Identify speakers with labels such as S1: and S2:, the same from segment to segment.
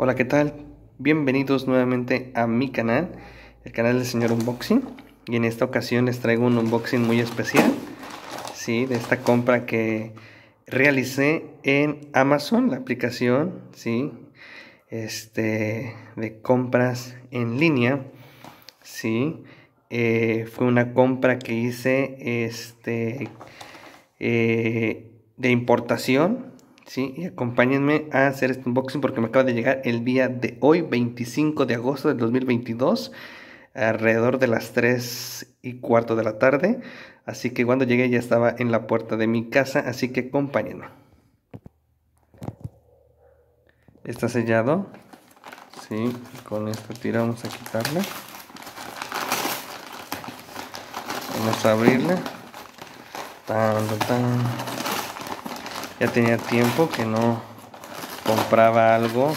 S1: Hola, ¿qué tal? Bienvenidos nuevamente a mi canal, el canal del señor Unboxing. Y en esta ocasión les traigo un unboxing muy especial, ¿sí? De esta compra que realicé en Amazon, la aplicación, ¿sí? Este, de compras en línea, ¿sí? Eh, fue una compra que hice, este, eh, de importación, ¿sí? Y acompáñenme a hacer este unboxing porque me acaba de llegar el día de hoy, 25 de agosto del 2022, alrededor de las 3 y cuarto de la tarde. Así que cuando llegué ya estaba en la puerta de mi casa, así que acompáñenme. Está sellado. Sí, con esto tiramos a quitarle. Vamos a abrirle. Tan, tan. Ya tenía tiempo que no compraba algo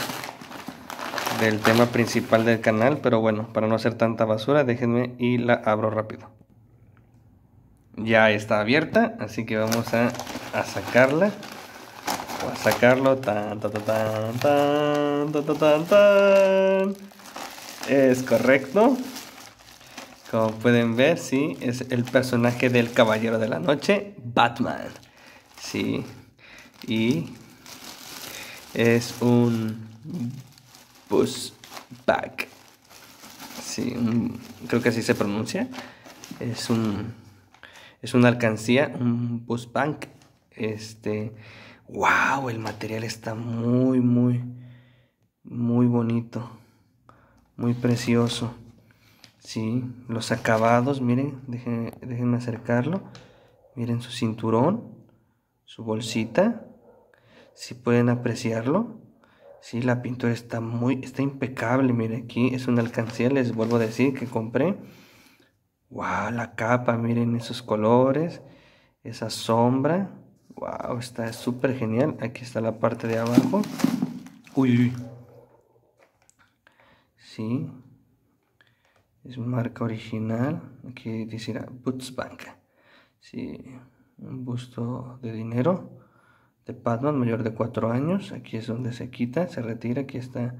S1: del tema principal del canal, pero bueno, para no hacer tanta basura, déjenme y la abro rápido. Ya está abierta, así que vamos a, sacarla. a sacarlo. Tan, tan, tan, tan, tan, tan, tan, Es correcto. Como pueden ver, sí, es el personaje del Caballero de la Noche, Batman. Sí, y es un bus bag. Sí, creo que así se pronuncia. Es un es una alcancía, un bus bank. Este, wow, el material está muy muy muy bonito. Muy precioso. Sí, los acabados, miren, déjenme acercarlo. Miren su cinturón, su bolsita si pueden apreciarlo. Sí, la pintura está muy, está impecable. Miren, aquí es una alcancía, les vuelvo a decir que compré. Wow, la capa, miren esos colores, esa sombra. Wow, está súper genial. Aquí está la parte de abajo. Uy, uy. Sí. Es marca original. Aquí dice Boots Bank. Sí, un busto de dinero de Batman mayor de 4 años. Aquí es donde se quita, se retira. Aquí está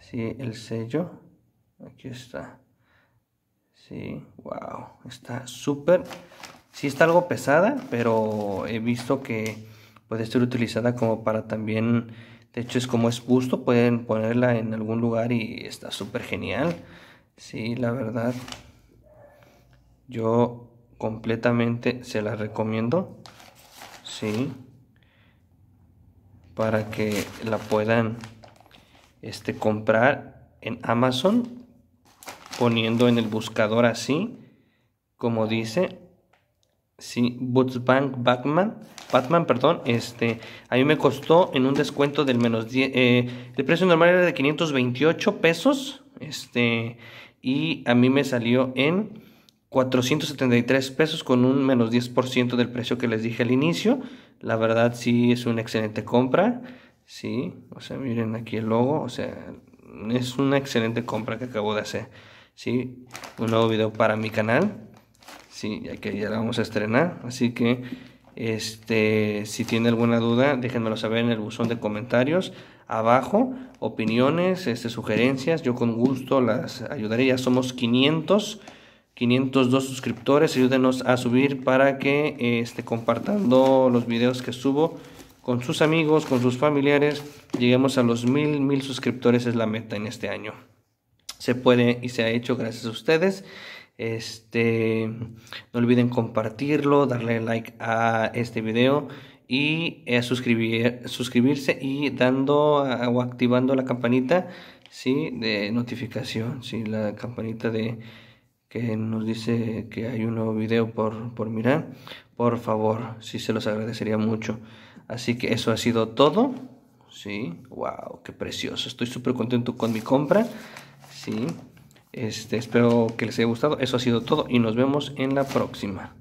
S1: sí, el sello. Aquí está. Sí, wow. Está súper. Sí está algo pesada, pero he visto que puede ser utilizada como para también... De hecho es como es busto, pueden ponerla en algún lugar y está súper genial. Sí, la verdad. Yo completamente se la recomiendo. Sí para que la puedan este, comprar en Amazon poniendo en el buscador así como dice sí, Boots Bank Batman Batman, perdón, este, a mí me costó en un descuento del menos 10, eh, el precio normal era de 528 pesos, este, y a mí me salió en 473 pesos con un menos 10% del precio que les dije al inicio. La verdad sí es una excelente compra. Sí, o sea, miren aquí el logo, o sea, es una excelente compra que acabo de hacer. Sí, un nuevo video para mi canal. Sí, ya que ya la vamos a estrenar, así que este, si tiene alguna duda, déjenmelo saber en el buzón de comentarios abajo, opiniones, este, sugerencias, yo con gusto las ayudaré, ya somos 500 502 suscriptores. Ayúdenos a subir para que eh, esté compartiendo los videos que subo con sus amigos, con sus familiares. Lleguemos a los mil, mil suscriptores es la meta en este año. Se puede y se ha hecho gracias a ustedes. Este, no olviden compartirlo, darle like a este video y eh, suscribir, suscribirse y dando o activando la campanita ¿sí? de notificación, ¿sí? la campanita de que nos dice que hay un nuevo video por, por mirar, por favor, sí se los agradecería mucho. Así que eso ha sido todo. Sí, wow, qué precioso. Estoy súper contento con mi compra. Sí, este, espero que les haya gustado. Eso ha sido todo y nos vemos en la próxima.